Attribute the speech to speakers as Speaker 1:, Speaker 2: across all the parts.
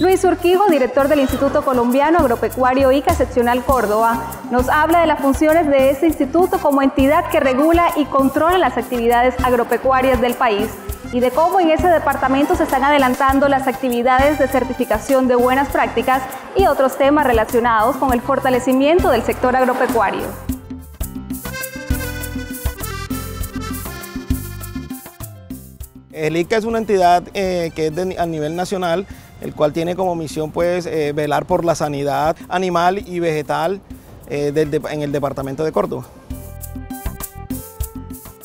Speaker 1: Luis Urquijo, director del Instituto Colombiano Agropecuario ICA Seccional Córdoba, nos habla de las funciones de este instituto como entidad que regula y controla las actividades agropecuarias del país y de cómo en ese departamento se están adelantando las actividades de certificación de buenas prácticas y otros temas relacionados con el fortalecimiento del sector agropecuario.
Speaker 2: El ICA es una entidad eh, que es a nivel nacional, el cual tiene como misión pues, eh, velar por la sanidad animal y vegetal eh, en el departamento de Córdoba.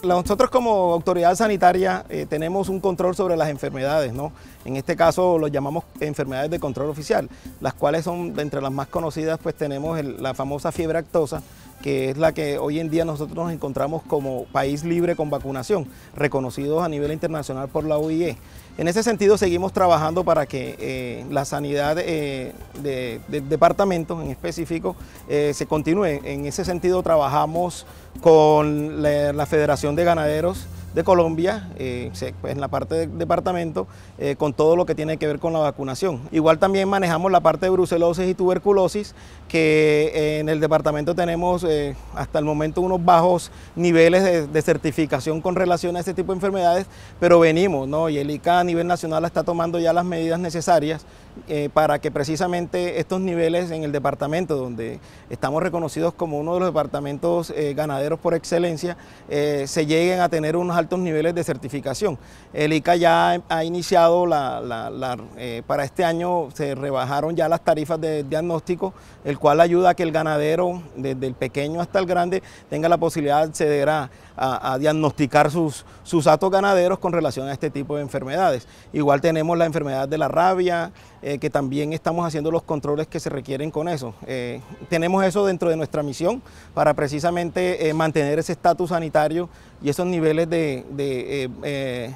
Speaker 2: Nosotros como autoridad sanitaria tenemos un control sobre las enfermedades, ¿no? En este caso lo llamamos enfermedades de control oficial, las cuales son, entre las más conocidas, pues tenemos la famosa fiebre actosa, que es la que hoy en día nosotros nos encontramos como país libre con vacunación, reconocidos a nivel internacional por la OIE. En ese sentido seguimos trabajando para que eh, la sanidad eh, del departamento en específico eh, se continúe. En ese sentido trabajamos con la Federación de Ganaderos de Colombia, eh, en la parte del departamento, eh, con todo lo que tiene que ver con la vacunación. Igual también manejamos la parte de brucelosis y tuberculosis, que eh, en el departamento tenemos hasta el momento unos bajos niveles de, certificación con relación a este tipo de enfermedades, pero venimos, ¿no? y el ICA a nivel nacional está tomando ya las medidas necesarias para que precisamente estos niveles en el departamento, donde estamos reconocidos como uno de los departamentos ganaderos por excelencia, se lleguen a tener unos altos niveles de certificación. El ICA ya ha iniciado, la, eh, para este año se rebajaron ya las tarifas de diagnóstico, el cual ayuda a que el ganadero, desde el pequeño hasta el grande, tenga la posibilidad de acceder a, diagnosticar sus, sus actos ganaderos con relación a este tipo de enfermedades. Igual tenemos la enfermedad de la rabia, eh, que también estamos haciendo los controles que se requieren con eso. Eh, tenemos eso dentro de nuestra misión para precisamente mantener ese estatus sanitario y esos niveles de, de, eh, eh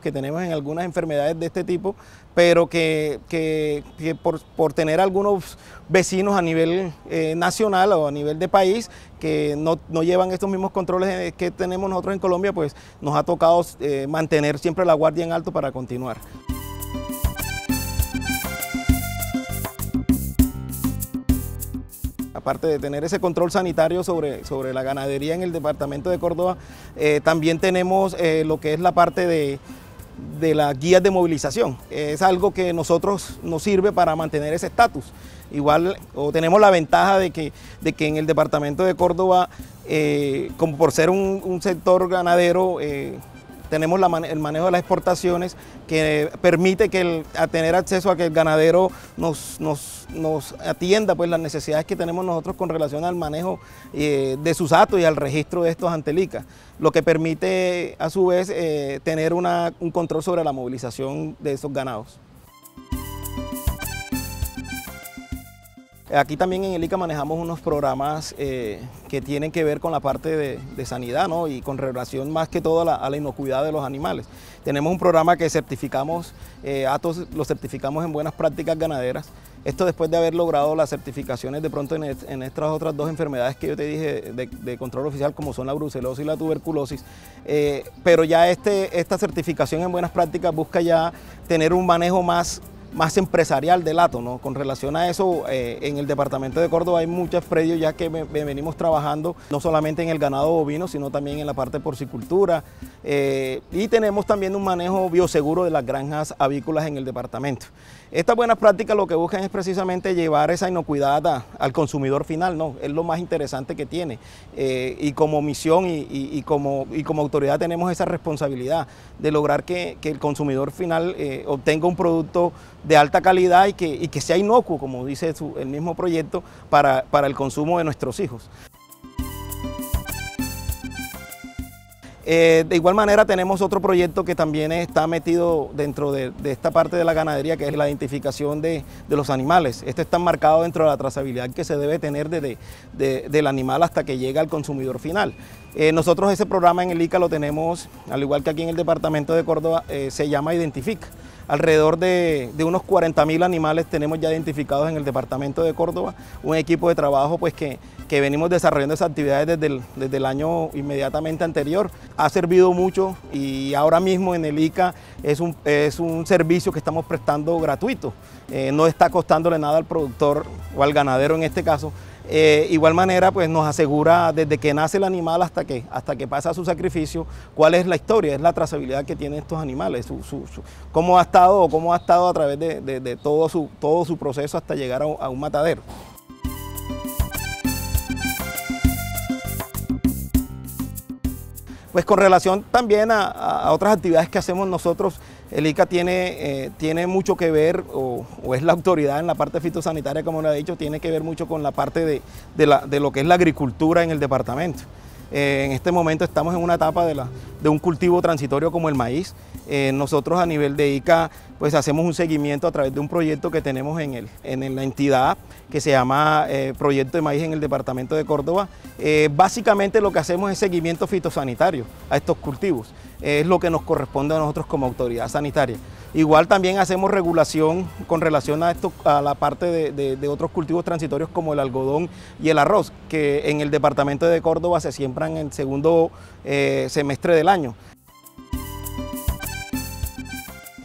Speaker 2: que tenemos en algunas enfermedades de este tipo, pero que, por, tener algunos vecinos a nivel eh, nacional o a nivel de país que no, llevan estos mismos controles que tenemos nosotros en Colombia, pues nos ha tocado eh, mantener siempre la guardia en alto para continuar. aparte de tener ese control sanitario sobre, sobre la ganadería en el departamento de Córdoba, eh, también tenemos eh, lo que es la parte de, de las guías de movilización. Es algo que nosotros nos sirve para mantener ese estatus. Igual o tenemos la ventaja de que, de que en el departamento de Córdoba, eh, como por ser un, sector ganadero, tenemos el manejo de las exportaciones que permite que a tener acceso a que el ganadero nos, nos, atienda pues, las necesidades que tenemos nosotros con relación al manejo eh, de sus actos y al registro de estos antelicas, lo que permite a su vez eh, tener un control sobre la movilización de esos ganados. Aquí también en el ICA manejamos unos programas eh, que tienen que ver con la parte de, sanidad ¿no? y con relación más que todo a la, inocuidad de los animales. Tenemos un programa que certificamos, eh, ATOS lo certificamos en buenas prácticas ganaderas. Esto después de haber logrado las certificaciones de pronto en, estas otras dos enfermedades que yo te dije de, control oficial como son la brucelosis y la tuberculosis. Eh, pero ya este, esta certificación en buenas prácticas busca ya tener un manejo más más empresarial del ato. ¿no? Con relación a eso, eh, en el departamento de Córdoba hay muchos predios ya que venimos trabajando, no solamente en el ganado bovino, sino también en la parte de porcicultura. Eh, y tenemos también un manejo bioseguro de las granjas avícolas en el departamento. Estas buenas prácticas lo que buscan es precisamente llevar esa inocuidad al consumidor final, ¿no? Es lo más interesante que tiene. Eh, y como misión y, como, y como autoridad tenemos esa responsabilidad de lograr que, el consumidor final obtenga un producto de alta calidad y que, que sea inocuo, como dice el mismo proyecto, para, para el consumo de nuestros hijos. Eh, de igual manera tenemos otro proyecto que también está metido dentro de, esta parte de la ganadería, que es la identificación de, los animales. Este está marcado dentro de la trazabilidad que se debe tener desde del animal hasta que llega al consumidor final. Eh, nosotros ese programa en el ICA lo tenemos, al igual que aquí en el departamento de Córdoba, eh, se llama Identifica. Alrededor de, unos 40 mil animales tenemos ya identificados en el departamento de Córdoba, un equipo de trabajo pues que, que venimos desarrollando esas actividades desde el, desde el, año inmediatamente anterior. Ha servido mucho y ahora mismo en el ICA es un, es un servicio que estamos prestando gratuito. Eh, no está costándole nada al productor o al ganadero en este caso, eh, igual manera, pues nos asegura desde que nace el animal hasta que, hasta que pasa su sacrificio, cuál es la historia, es la trazabilidad que tienen estos animales, cómo ha estado o cómo ha estado a través de, todo, su, todo su proceso hasta llegar a un matadero. Pues con relación también a, otras actividades que hacemos nosotros, el ICA tiene, eh, tiene mucho que ver, o, es la autoridad en la parte fitosanitaria, como lo ha dicho, tiene que ver mucho con la parte de, de lo que es la agricultura en el departamento. Eh, en este momento estamos en una etapa de, la, de un cultivo transitorio como el maíz. Eh, nosotros a nivel de ICA pues hacemos un seguimiento a través de un proyecto que tenemos en, el, en la entidad que se llama eh, Proyecto de Maíz en el Departamento de Córdoba. básicamente lo que hacemos es seguimiento fitosanitario a estos cultivos. es lo que nos corresponde a nosotros como autoridad sanitaria. Igual también hacemos regulación con relación a, esto, a la parte de, otros cultivos transitorios como el algodón y el arroz, que en el departamento de Córdoba se siembran en el segundo eh, semestre del año.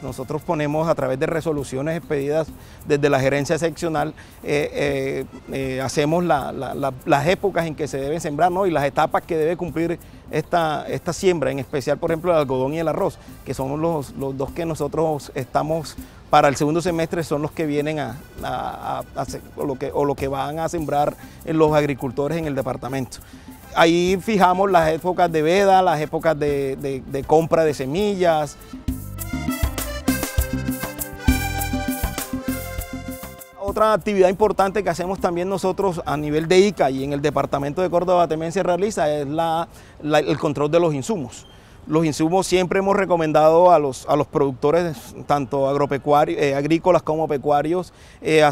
Speaker 2: Nosotros ponemos a través de resoluciones expedidas desde la gerencia seccional, eh, eh, hacemos las épocas en que se deben sembrar y las etapas que debe cumplir esta, esta siembra, en especial por ejemplo el algodón y el arroz, que son los, dos que nosotros estamos para el segundo semestre, son los que vienen a, o, lo que, o lo que van a sembrar los agricultores en el departamento. Ahí fijamos las épocas de veda, las épocas de compra de semillas, Otra actividad importante que hacemos también nosotros a nivel de ICA y en el departamento de Córdoba también se realiza es el control de los insumos. Los insumos siempre hemos recomendado a los, a los productores, tanto agropecuarios, eh, agrícolas como pecuarios, eh,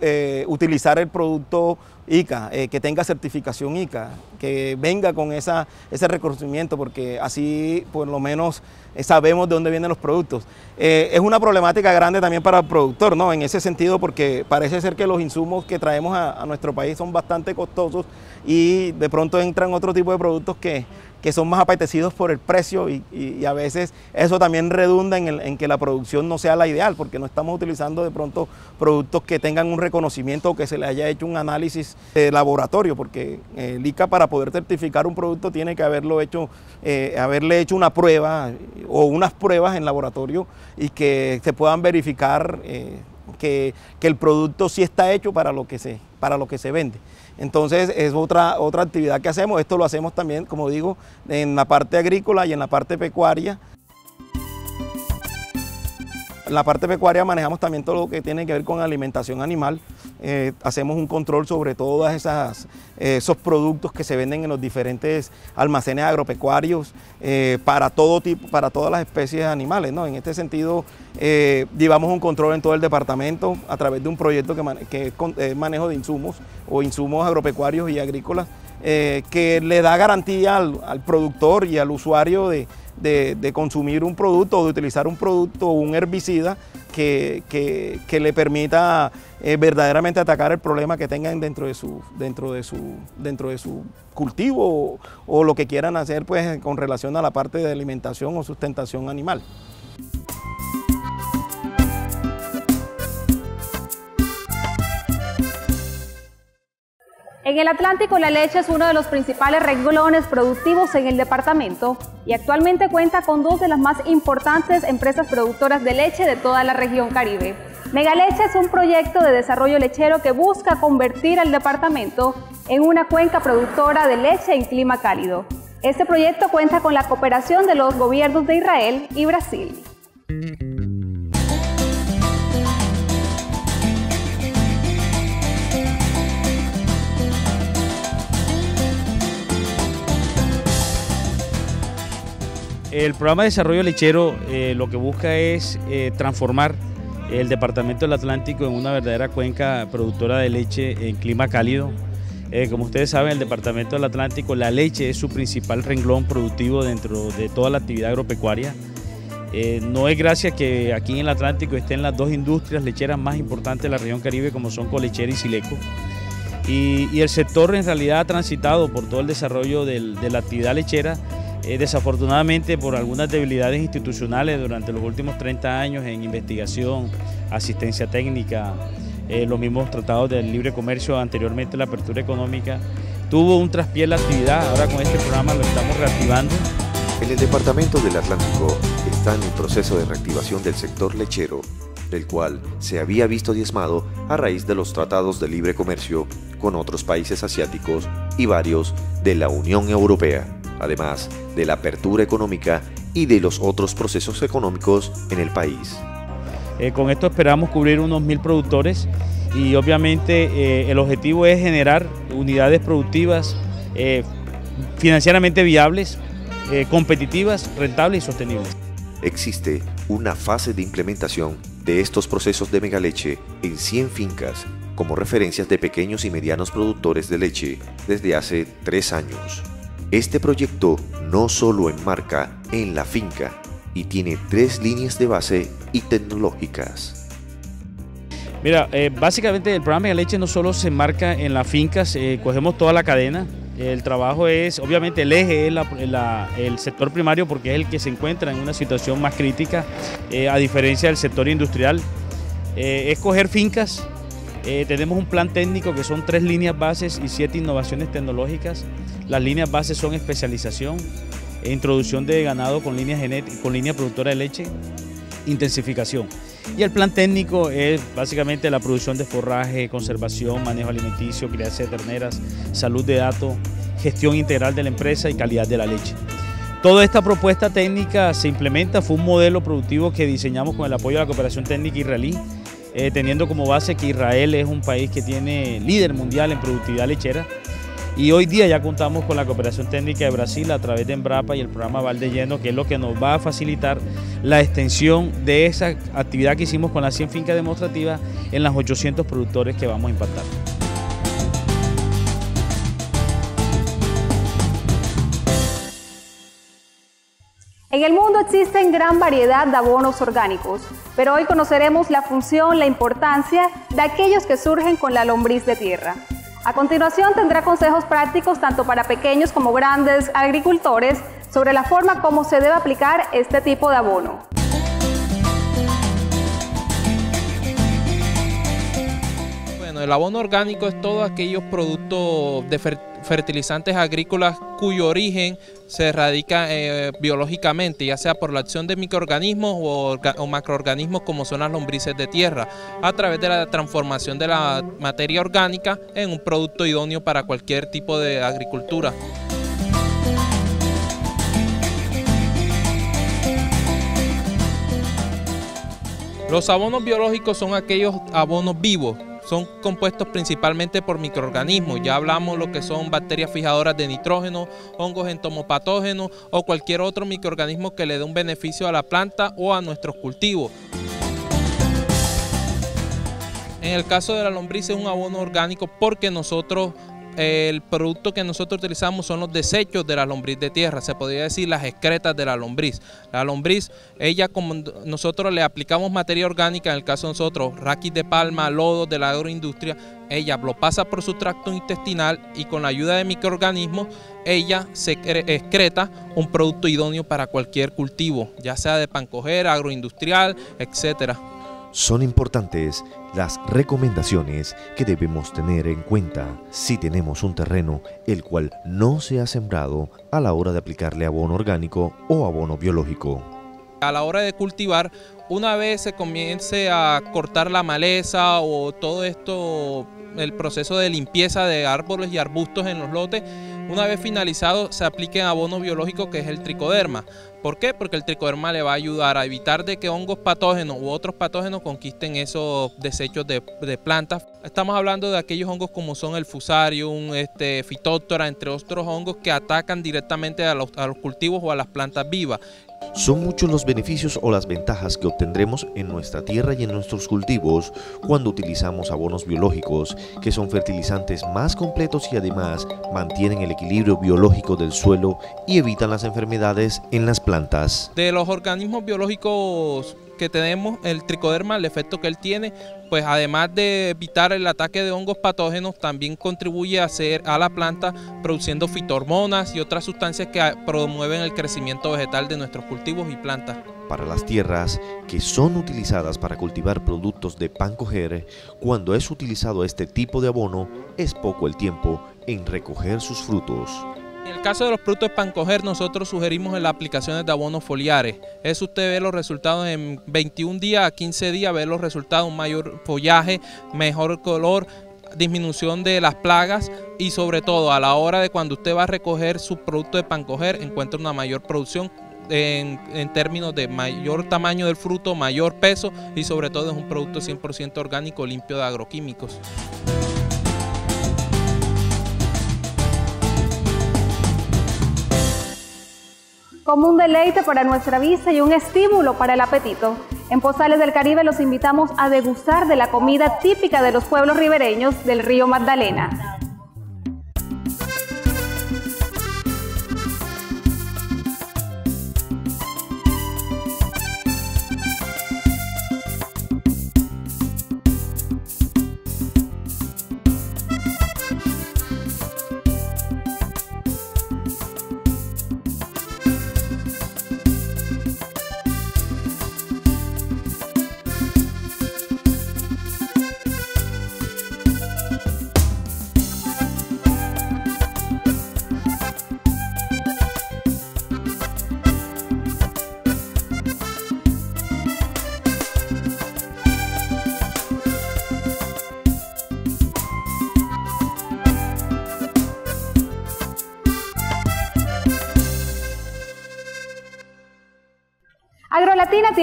Speaker 2: eh, utilizar el producto ICA, que tenga certificación ICA, que venga con ese reconocimiento, porque así por lo menos sabemos de dónde vienen los productos. es una problemática grande también para el productor, ¿no? En ese sentido, porque parece ser que los insumos que traemos a, a nuestro país son bastante costosos y de pronto entran otro tipo de productos que que son más apetecidos por el precio y, a veces eso también redunda en, que la producción no sea la ideal, porque no estamos utilizando de pronto productos que tengan un reconocimiento o que se le haya hecho un análisis de laboratorio, porque el ICA para poder certificar un producto tiene que haberlo hecho, eh, haberle hecho una prueba o unas pruebas en laboratorio y que se puedan verificar eh, que, que el producto sí está hecho para lo que se, para lo que se vende. Entonces es otra, otra actividad que hacemos. Esto lo hacemos también, como digo, en la parte agrícola y en la parte pecuaria. En la parte pecuaria manejamos también todo lo que tiene que ver con alimentación animal. Eh, hacemos un control sobre todos eh, esos productos que se venden en los diferentes almacenes agropecuarios eh, para todo tipo, para todas las especies de animales. En este sentido, llevamos un control en todo el departamento a través de un proyecto que, es manejo de insumos o insumos agropecuarios y agrícolas, que le da garantía al productor y al usuario de de, consumir un producto o de utilizar un producto o un herbicida que, le permita eh, verdaderamente atacar el problema que tengan dentro de su, dentro de su, dentro de su cultivo o, o lo que quieran hacer pues, con relación a la parte de alimentación o sustentación animal.
Speaker 1: En el Atlántico la leche es uno de los principales renglones productivos en el departamento y actualmente cuenta con dos de las más importantes empresas productoras de leche de toda la región Caribe. Megaleche es un proyecto de desarrollo lechero que busca convertir al departamento en una cuenca productora de leche en clima cálido. Este proyecto cuenta con la cooperación de los gobiernos de Israel y Brasil.
Speaker 3: El programa de desarrollo lechero eh, lo que busca es eh, transformar el departamento del Atlántico en una verdadera cuenca productora de leche en clima cálido. Eh, como ustedes saben, el departamento del Atlántico, la leche es su principal renglón productivo dentro de toda la actividad agropecuaria. No es gracia que aquí en el Atlántico estén las dos industrias lecheras más importantes de la región Caribe como son Colechera y Sileco. Y, el sector en realidad ha transitado por todo el desarrollo de la actividad lechera, eh, desafortunadamente por algunas debilidades institucionales durante los últimos 30 años en investigación, asistencia técnica, eh, los mismos tratados del libre comercio, anteriormente la apertura económica, tuvo un traspié la actividad, ahora con este programa lo estamos reactivando.
Speaker 4: En el Departamento del Atlántico está en el proceso de reactivación del sector lechero, del cual se había visto diezmado a raíz de los tratados de libre comercio con otros países asiáticos y varios de la Unión Europea, además de la apertura económica y de los otros procesos económicos en el país.
Speaker 3: Eh, con esto esperamos cubrir unos mil productores y obviamente eh, el objetivo es generar unidades productivas eh, financieramente viables, competitivas, rentables y sostenibles.
Speaker 4: Existe una fase de implementación de estos procesos de megaleche en 100 fincas como referencias de pequeños y medianos productores de leche desde hace tres años. Este proyecto no solo enmarca en la finca y tiene tres líneas de base y tecnológicas.
Speaker 3: Mira, eh, básicamente el programa de leche no solo se enmarca en las fincas, eh, cogemos toda la cadena. El trabajo es, obviamente el eje es el sector primario porque es el que se encuentra en una situación más crítica, eh, a diferencia del sector industrial. es coger fincas, tenemos un plan técnico que son tres líneas bases y siete innovaciones tecnológicas. Las líneas bases son especialización, introducción de ganado con línea, con línea productora de leche, intensificación. Y el plan técnico es básicamente la producción de forraje, conservación, manejo alimenticio, crianza de terneras, salud de datos, gestión integral de la empresa y calidad de la leche. Toda esta propuesta técnica se implementa, fue un modelo productivo que diseñamos con el apoyo de la cooperación técnica israelí, eh, teniendo como base que Israel es un país que tiene líder mundial en productividad lechera y hoy día ya contamos con la cooperación técnica de Brasil a través de Embrapa y el programa Valde Lleno, que es lo que nos va a facilitar la extensión de esa actividad que hicimos con las 100 fincas demostrativas en las 800 productores que vamos a impactar.
Speaker 1: En el mundo existen gran variedad de abonos orgánicos, pero hoy conoceremos la función, la importancia de aquellos que surgen con la lombriz de tierra. A continuación tendrá consejos prácticos tanto para pequeños como grandes agricultores sobre la forma como se debe aplicar este tipo de abono.
Speaker 5: Bueno, el abono orgánico es todo aquellos productos de fertilizantes agrícolas cuyo origen se radica eh, biológicamente, ya sea por la acción de microorganismos o, o, macroorganismos como son las lombrices de tierra, a través de la transformación de la materia orgánica en un producto idóneo para cualquier tipo de agricultura. Los abonos biológicos son aquellos abonos vivos son compuestos principalmente por microorganismos. Ya hablamos lo que son bacterias fijadoras de nitrógeno, hongos entomopatógenos o cualquier otro microorganismo que le dé un beneficio a la planta o a nuestros cultivos. En el caso de la lombriz es un abono orgánico porque nosotros el producto que nosotros utilizamos son los desechos de la lombriz de tierra, se podría decir las excretas de la lombriz. La lombriz, ella como nosotros le aplicamos materia orgánica, en el caso de nosotros, raquis de palma, lodo de la agroindustria, ella lo pasa por su tracto intestinal y con la ayuda de microorganismos, ella se excreta un producto idóneo para cualquier cultivo, ya sea de pancoger, agroindustrial, etcétera.
Speaker 4: Son importantes las recomendaciones que debemos tener en cuenta si tenemos un terreno el cual no se ha sembrado a la hora de aplicarle abono orgánico o abono biológico.
Speaker 5: A la hora de cultivar, una vez se comience a cortar la maleza o todo esto, el proceso de limpieza de árboles y arbustos en los lotes, una vez finalizado se aplique abono biológico que es el tricoderma. ¿Por qué? Porque el tricoderma le va a ayudar a evitar de que hongos patógenos u otros patógenos conquisten esos desechos de, plantas. Estamos hablando de aquellos hongos como son el fusarium, este, fitóptora, entre otros hongos que atacan directamente a los, a los cultivos o a las plantas vivas.
Speaker 4: Son muchos los beneficios o las ventajas que obtendremos en nuestra tierra y en nuestros cultivos cuando utilizamos abonos biológicos, que son fertilizantes más completos y además mantienen el equilibrio biológico del suelo y evitan las enfermedades en las plantas plantas.
Speaker 5: De los organismos biológicos que tenemos, el tricoderma, el efecto que él tiene, pues además de evitar el ataque de hongos patógenos, también contribuye a, hacer, a la planta produciendo fitohormonas y otras sustancias que promueven el crecimiento vegetal de nuestros cultivos y plantas.
Speaker 4: Para las tierras que son utilizadas para cultivar productos de pan coger, cuando es utilizado este tipo de abono, es poco el tiempo en recoger sus frutos.
Speaker 5: En el caso de los productos de pancoger, nosotros sugerimos en las aplicaciones de abonos foliares. Eso usted ve los resultados en 21 días a 15 días, ve los resultados, un mayor follaje, mejor color, disminución de las plagas y sobre todo a la hora de cuando usted va a recoger su producto de pancoger, encuentra una mayor producción en, en, términos de mayor tamaño del fruto, mayor peso y sobre todo es un producto 100% orgánico limpio de agroquímicos.
Speaker 1: Como un deleite para nuestra vista y un estímulo para el apetito. En Postales del Caribe los invitamos a degustar de la comida típica de los pueblos ribereños del río Magdalena.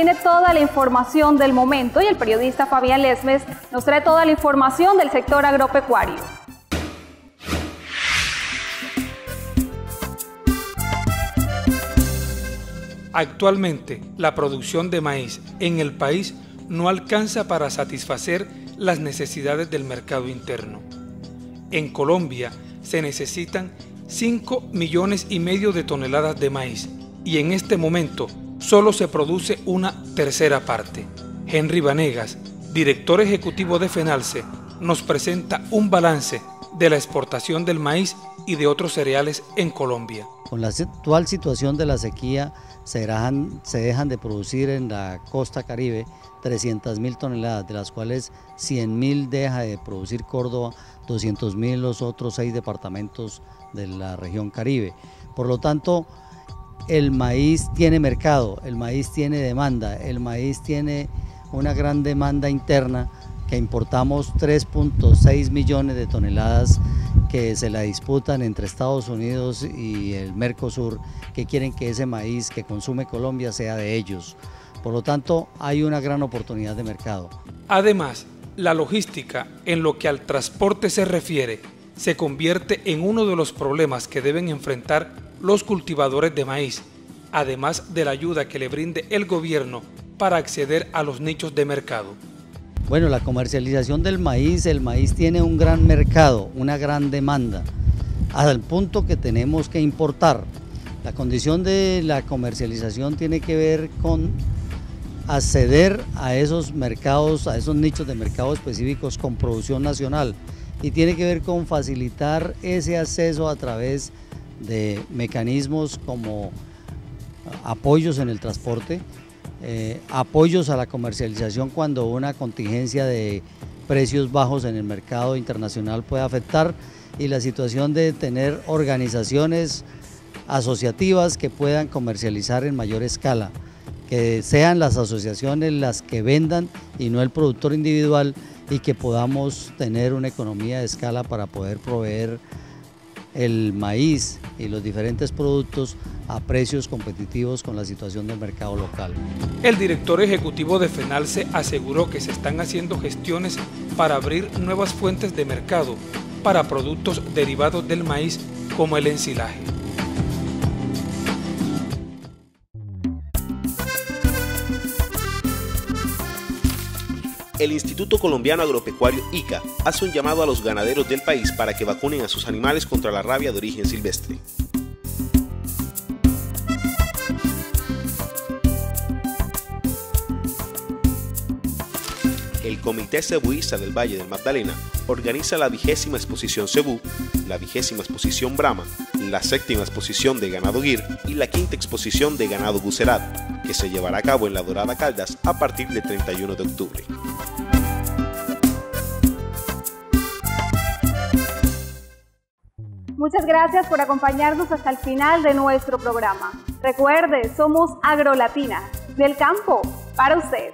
Speaker 1: Tiene toda la información del momento y el periodista Fabián Lesmes nos trae toda la información del sector agropecuario.
Speaker 6: Actualmente, la producción de maíz en el país no alcanza para satisfacer las necesidades del mercado interno. En Colombia se necesitan 5 millones y medio de toneladas de maíz y en este momento solo se produce una tercera parte. Henry Vanegas, director ejecutivo de FENALCE, nos presenta un balance de la exportación del maíz y de otros cereales en Colombia.
Speaker 7: Con la actual situación de la sequía, se dejan, de producir en la costa caribe 300 mil toneladas, de las cuales 100 mil deja de producir Córdoba, 200 mil los otros seis departamentos de la región caribe. Por lo tanto, el maíz tiene mercado, el maíz tiene demanda, el maíz tiene una gran demanda interna que importamos 3.6 millones de toneladas que se la disputan entre Estados Unidos y el Mercosur, que quieren que ese maíz que consume Colombia sea de ellos. Por lo tanto, hay una gran oportunidad de mercado.
Speaker 6: Además, la logística, en lo que al transporte se refiere, se convierte en uno de los problemas que deben enfrentar los cultivadores de maíz, además de la ayuda que le brinde el gobierno para acceder a los nichos de mercado.
Speaker 7: Bueno, la comercialización del maíz, el maíz tiene un gran mercado, una gran demanda, hasta el punto que tenemos que importar. La condición de la comercialización tiene que ver con acceder a esos mercados, a esos nichos de mercado específicos con producción nacional y tiene que ver con facilitar ese acceso a través de mecanismos como apoyos en el transporte, eh, apoyos a la comercialización cuando una contingencia de precios bajos en el mercado internacional puede afectar y la situación de tener organizaciones asociativas que puedan comercializar en mayor escala, que sean las asociaciones las que vendan y no el productor individual y que podamos tener una economía de escala para poder proveer el maíz y los diferentes productos a precios competitivos con la situación del mercado local.
Speaker 6: El director ejecutivo de FENALCE aseguró que se están haciendo gestiones para abrir nuevas fuentes de mercado para productos derivados del maíz como el ensilaje.
Speaker 8: el Instituto Colombiano Agropecuario ICA hace un llamado a los ganaderos del país para que vacunen a sus animales contra la rabia de origen silvestre. el Comité Cebuista del Valle del Magdalena organiza la vigésima exposición Cebú, la vigésima exposición Brahma, la séptima exposición de ganado guir y la quinta exposición de ganado gucerat, que se llevará a cabo en la Dorada Caldas a partir del 31 de octubre.
Speaker 1: Muchas gracias por acompañarnos hasta el final de nuestro programa. Recuerde, somos Agrolatina, del campo, para usted.